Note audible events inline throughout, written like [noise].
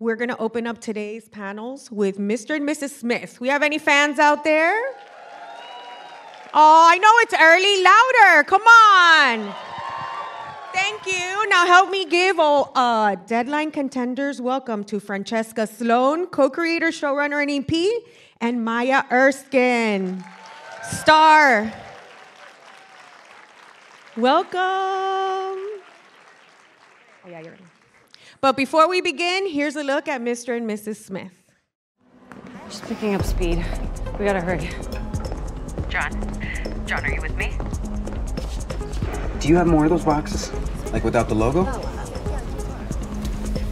We're going to open up today's panels with Mr. and Mrs. Smith. We have any fans out there? Oh, I know it's early. Louder. Come on. Thank you. Now help me give all uh, deadline contenders welcome to Francesca Sloane, co-creator, showrunner, and EP, and Maya Erskine, star. Welcome. Oh, yeah, you're in. But before we begin, here's a look at Mr. and Mrs. Smith. Just picking up speed. We gotta hurry. John. John, are you with me? Do you have more of those boxes? Like without the logo?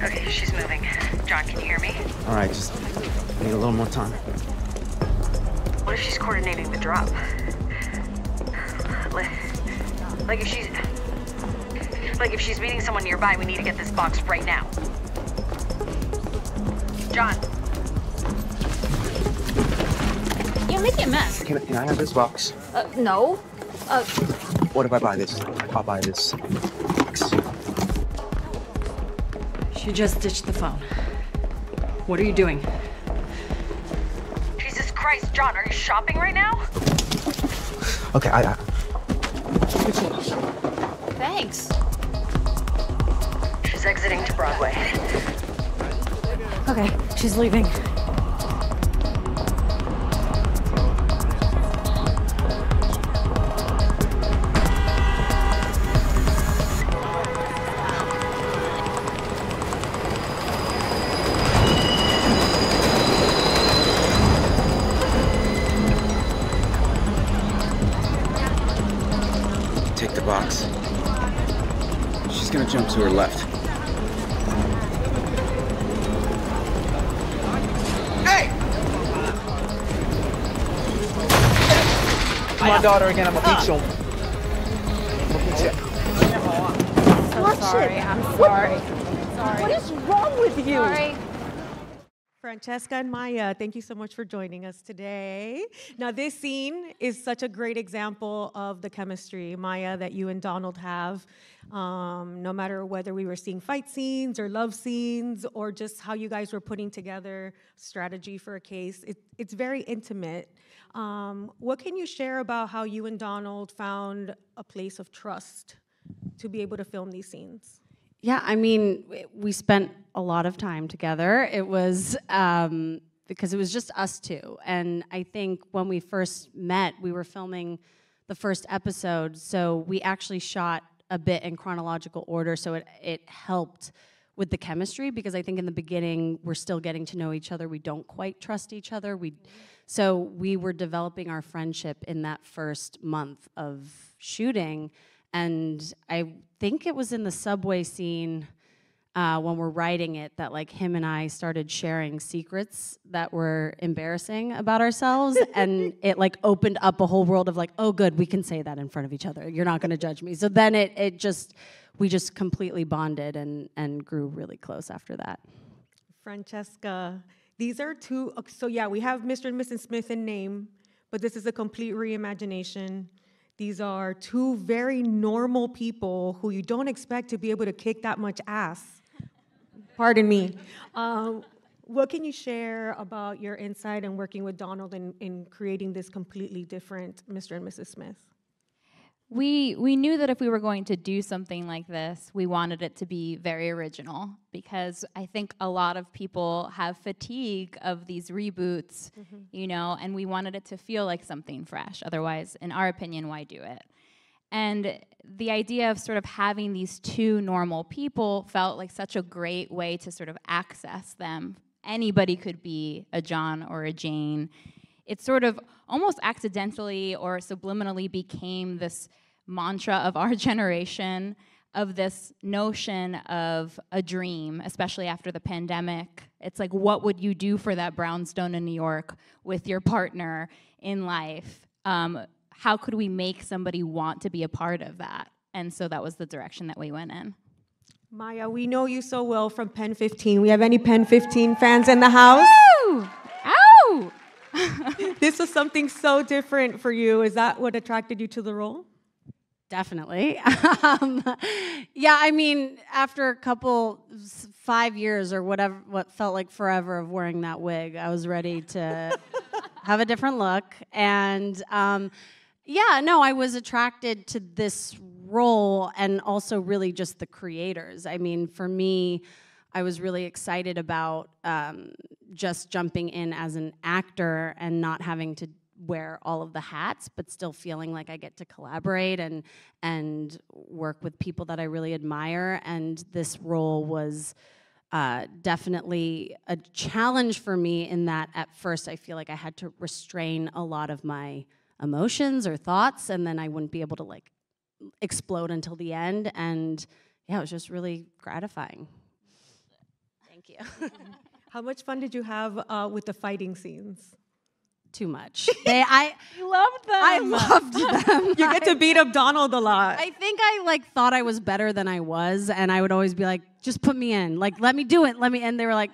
Okay, she's moving. John, can you hear me? All right, just need a little more time. What if she's coordinating the drop? Like, like if she's... Like if she's meeting someone nearby, we need to get this box right now. John. You're making a mess. Can, can I have this box? Uh, no. Uh, What if I buy this? I'll buy this box. she just ditched the phone. What are you doing? Jesus Christ, John, are you shopping right now? Okay, I. I Thanks. She's exiting to Broadway. Okay, she's leaving. Gonna jump to her left. Hey! My ah. daughter again. I'm a beat you. So sorry. I'm sorry. Sorry. What is wrong with you? Sorry. Francesca and Maya, thank you so much for joining us today. Now, this scene is such a great example of the chemistry, Maya, that you and Donald have. Um, no matter whether we were seeing fight scenes or love scenes or just how you guys were putting together strategy for a case, it, it's very intimate. Um, what can you share about how you and Donald found a place of trust to be able to film these scenes? Yeah, I mean, we spent a lot of time together. It was um, because it was just us two. And I think when we first met, we were filming the first episode. So we actually shot a bit in chronological order. So it, it helped with the chemistry because I think in the beginning, we're still getting to know each other. We don't quite trust each other. We, so we were developing our friendship in that first month of shooting. And I think it was in the subway scene uh, when we're writing it that like him and I started sharing secrets that were embarrassing about ourselves, [laughs] and it like opened up a whole world of like, oh, good, we can say that in front of each other. You're not going to judge me. So then it it just we just completely bonded and and grew really close after that. Francesca, these are two, so yeah, we have Mr. and Mrs. Smith in name, but this is a complete reimagination. These are two very normal people who you don't expect to be able to kick that much ass. Pardon me. Um, what can you share about your insight and working with Donald in, in creating this completely different Mr. and Mrs. Smith? we we knew that if we were going to do something like this, we wanted it to be very original because I think a lot of people have fatigue of these reboots, you know, and we wanted it to feel like something fresh. Otherwise, in our opinion, why do it? And the idea of sort of having these two normal people felt like such a great way to sort of access them. Anybody could be a John or a Jane. It sort of almost accidentally or subliminally became this mantra of our [laughs] generation of this notion of a dream, especially after the pandemic. It's like, what would you do for that brownstone in New York with your partner in life? Um, how could we make somebody want to be a part of that? And so that was the direction that we went in. Maya, we know you so well from Pen 15. We have any Pen 15 fans in the house? Ow! Ow! [laughs] this was something so different for you. Is that what attracted you to the role? Definitely. [laughs] um, yeah, I mean, after a couple, five years or whatever, what felt like forever of wearing that wig, I was ready to [laughs] have a different look. And um, yeah, no, I was attracted to this role and also really just the creators. I mean, for me, I was really excited about um, just jumping in as an actor and not having to wear all of the hats, but still feeling like I get to collaborate and and work with people that I really admire. And this role was uh, definitely a challenge for me in that at first I feel like I had to restrain a lot of my emotions or thoughts, and then I wouldn't be able to like explode until the end. And yeah, it was just really gratifying. Thank you. [laughs] How much fun did you have uh, with the fighting scenes? Too much. They, I [laughs] loved them. I loved them. [laughs] You get to beat up Donald a lot. I think I like thought I was better than I was, and I would always be like, "Just put me in, like let me do it, let me." And they were like,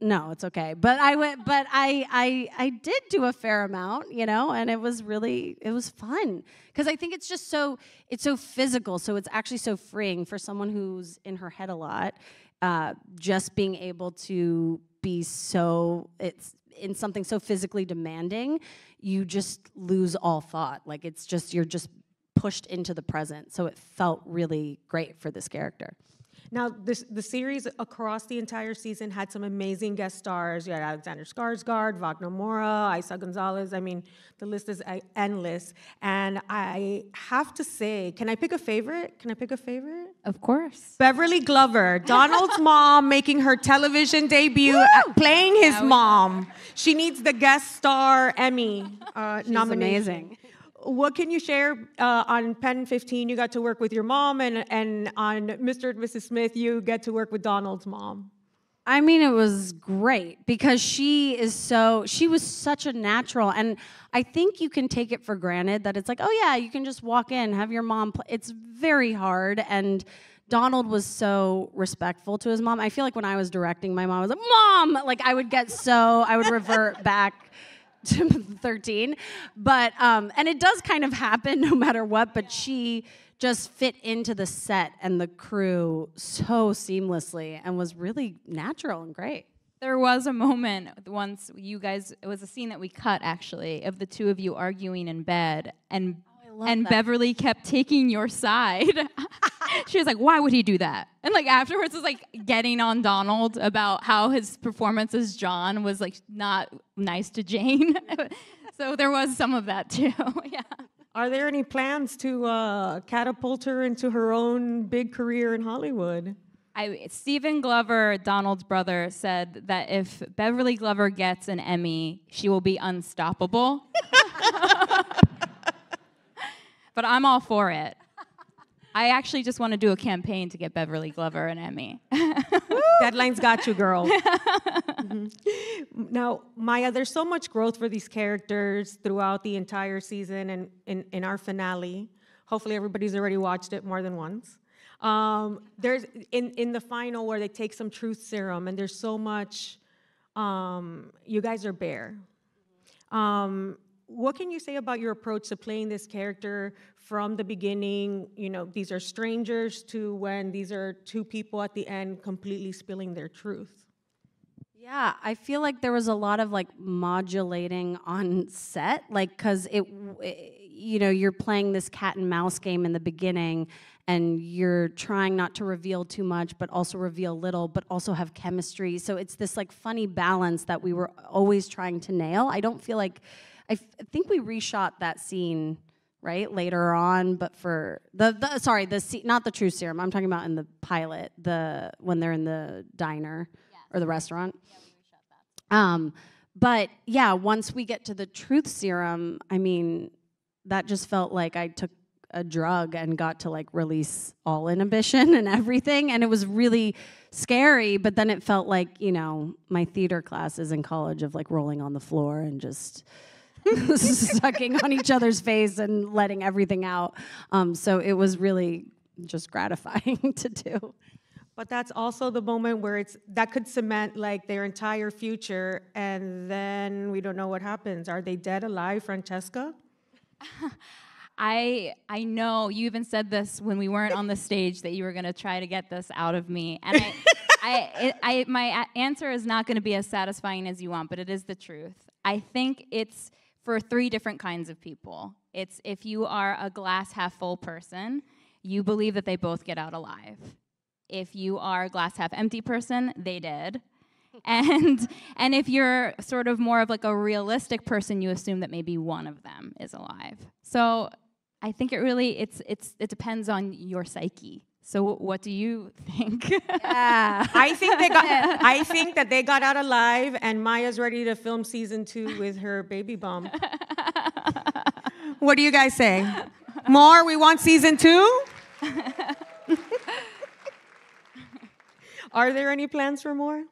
"No, it's okay." But I went, but I, I, I did do a fair amount, you know, and it was really, it was fun because I think it's just so, it's so physical, so it's actually so freeing for someone who's in her head a lot. Uh, just being able to be so, it's in something so physically demanding, you just lose all thought. Like it's just you're just pushed into the present. So it felt really great for this character. Now, this, the series across the entire season had some amazing guest stars. You had Alexander Skarsgård, Wagner Moura, Eiza Gonzalez. I mean, the list is uh, endless. And I have to say, can I pick a favorite? Can I pick a favorite? Of course. Beverly Glover, [laughs] Donald's mom, making her television debut, playing his mom. She needs the guest star Emmy uh, She's nomination. amazing. What can you share uh, on Pen 15? You got to work with your mom, and, and on Mr. and Mrs. Smith, you get to work with Donald's mom. I mean, it was great because she is so, she was such a natural. And I think you can take it for granted that it's like, oh, yeah, you can just walk in, have your mom play. It's very hard. And Donald was so respectful to his mom. I feel like when I was directing, my mom was like, Mom! Like, I would get so, I would revert [laughs] back [laughs] 13. But, um, and it does kind of happen [laughs] no matter what, but she just fit into the set and the crew so seamlessly and was really natural and great. There was a moment once you guys, it was a scene that we cut actually of the two of you arguing in bed and and Beverly kept taking your side. [laughs] she was like, "Why would he do that?" And like afterwards was like getting on Donald about how his performance as John was like not nice to Jane. [laughs] so there was some of that too. [laughs] yeah. Are there any plans to uh, catapult her into her own big career in Hollywood? I, Stephen Glover, Donald's brother, said that if Beverly Glover gets an Emmy, she will be unstoppable. But I'm all for it. [laughs] I actually just want to do a campaign to get Beverly Glover an Emmy. [laughs] Deadline's got you, girl. [laughs] Mhm. Now, Maya, there's so much growth for these characters throughout the entire season and in, in our finale. Hopefully, everybody's already watched it more than once. Um, there's in, in the final where they take some truth serum, and there's so much. Um, you guys are bare. Um, what can you say about your approach to playing this character from the beginning? You know, these are strangers to when these are two people at the end completely spilling their truth. Yeah, I feel like there was a lot of like modulating on set, like because it, it, you know, you're playing this cat and mouse game in the beginning, and you're trying not to reveal too much, but also reveal little, but also have chemistry. So it's this like funny balance that we were always trying to nail. I don't feel like, I, f- I think we reshot that scene right later on, but for the, the sorry, the se- not the true serum. I'm talking about in the pilot, the when they're in the diner or the restaurant. yeah, Um, but yeah, once we get to the truth serum, I mean, that just felt like I took a drug and got to like release all inhibition [laughs] and everything. And it was really scary, but then it felt like, you know, my theater classes in college of like rolling on the floor and just [laughs] [laughs] sucking on each other's face and letting everything out. Um, so it was really just gratifying [laughs] to do. But that's also the moment where it's that could cement like their entire future, and then we don't know what happens. Are they dead, alive, Francesca? I I know you even said this when we weren't on the stage that you were going to try to get this out of me, and I, I, it, I my answer is not going to be as satisfying as you want, but it is the truth. I think it's for three different kinds of people. It's if you are a glass half full person, you believe that they both get out alive. If you are a glass half empty person, they did. [laughs] And and if you're sort of more of like a realistic person, you assume that maybe one of them is alive. So I think it really it's it's it depends on your psyche. So what do you think? Yeah. I think they got. I think that they got out alive, and Maya's ready to film season two with her baby bump. what do you guys say? More? We want season two. [laughs] Are there any plans for more?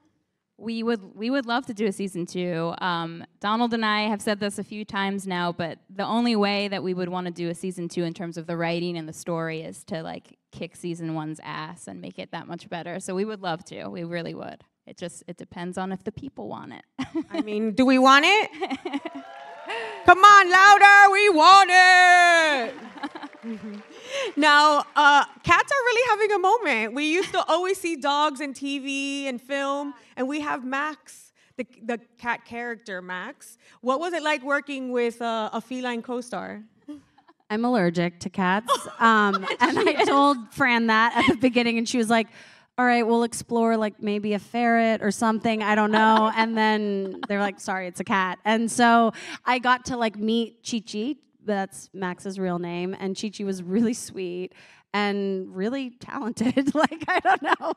We would we would love to do a season two. Um, Donald and I have said this a few times now, but the only way that we would want to do a season two in terms of the writing and the story is to like kick season one's ass and make it that much better. So we would love to. We really would. It just it depends on if the people want it. I mean, do we want it? [laughs] Come on, louder! We want it. [laughs] now, uh, cats are really having a moment. We used to always see dogs in TV and film, and we have Max, the, the cat character Max. What was it like working with uh, a feline co-star? I'm allergic to cats. Um, [laughs] and I told Fran that at the beginning, and she was like, all right, we'll explore like maybe a ferret or something. I don't know. And then they're like, sorry, it's a cat. And so I got to like meet Chi Chi. That's Max's real name. And Chi Chi was really sweet and really talented. [laughs] like, I don't know.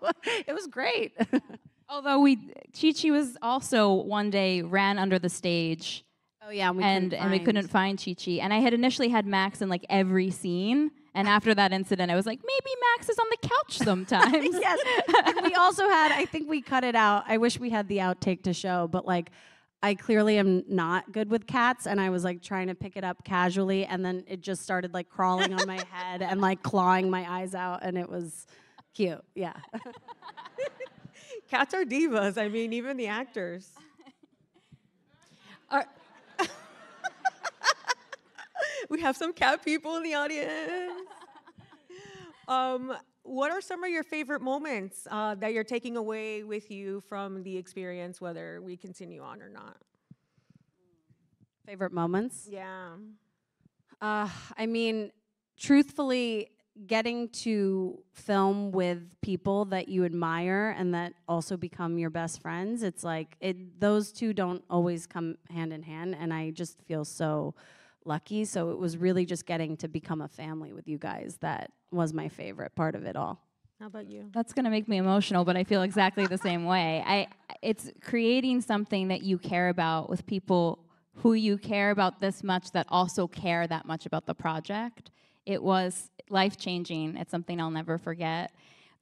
It was great. [laughs] Although we Chi Chi was also one day ran under the stage oh, yeah. And we and couldn't and we find- couldn't find Chi Chi. And I had initially had Max in like every scene. And after that incident, I was like, maybe Max is on the couch [laughs] sometimes. yes. And we also had, I think we cut it out. I wish we had the outtake to show, but like, I clearly am not good with cats, and I was like trying to pick it up casually, and then it just started like crawling on my head and like clawing my eyes out, and it was cute. Yeah. Cats are divas. I mean, even the actors. Are- [laughs] we have some cat people in the audience. Um, what are some of your favorite moments uh, that you're taking away with you from the experience, whether we continue on or not? Favorite moments? Yeah. Uh, I mean, truthfully, getting to film with people that you admire and that also become your best friends, it's like it. Those two don't always come hand in hand, and I just feel so lucky. So it was really just getting to become a family with you guys that was my favorite part of it all. How about you? That's gonna make me emotional, but I feel exactly the same way. I it's creating something that you care about with people who you care about this much that also care that much about the project. It was life changing. It's something I'll never forget.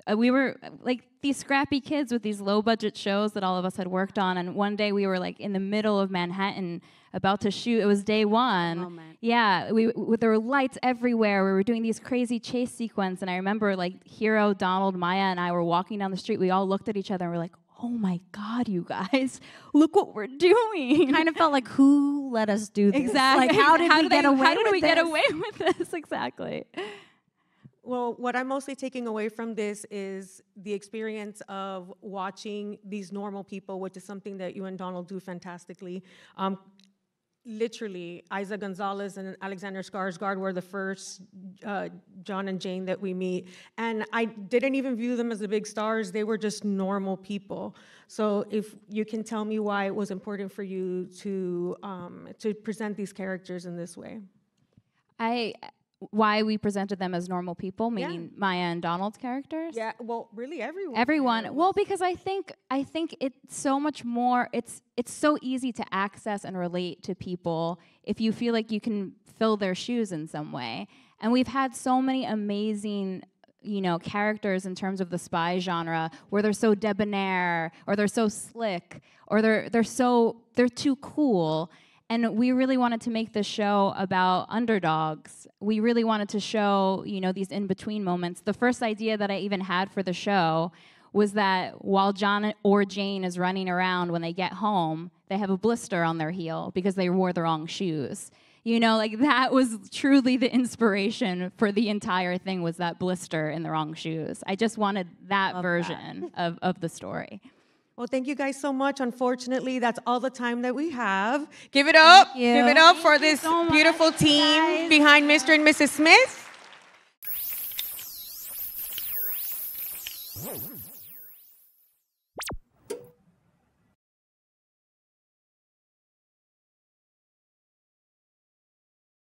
Uh, we were uh, like these scrappy kids with these low budget shows that all of us had worked on, and one day we were like in the middle of Manhattan about to shoot. It was day one. moment. Yeah, we w- there were lights everywhere. We were doing these crazy chase sequence, and I remember like Hiro, Donald, Maya, and I were walking down the street. We all looked at each other and we're like, "Oh my God, you guys, [laughs] look what we're doing!" Kind of felt like who let us do this? exactly. Like how did we get they- away How did we get away with this? [laughs] Exactly. Well, what I'm mostly taking away from this is the experience of watching these normal people, which is something that you and Donald do fantastically. Um, literally, Eiza Gonzalez and Alexander Skarsgård were the first uh, John and Jane that we meet, and I didn't even view them as the big stars. They were just normal people. So, if you can tell me why it was important for you to um, to present these characters in this way. I why we presented them as normal people, Yeah. meaning Maya and Donald's characters. Yeah, well, really everyone. everyone well because i think i think it's so much more it's it's so easy to access and relate to people if you feel like you can fill their shoes in some way and we've had so many amazing you know characters in terms of the spy genre where they're so debonair or they're so slick or they're they're so they're too cool and we really wanted to make this show about underdogs. We really wanted to show, you know, these in-between moments. The first idea that I even had for the show was that while John or Jane is running around when they get home, they have a blister on their heel because they wore the wrong shoes. You know, like that was truly the inspiration for the entire thing was that blister in the wrong shoes. I just wanted that version Of, of the story. Well, thank you guys so much. Unfortunately, that's all the time that we have. Give it up. Give it up for this so beautiful you team guys. behind Mr. and Mrs. Smith.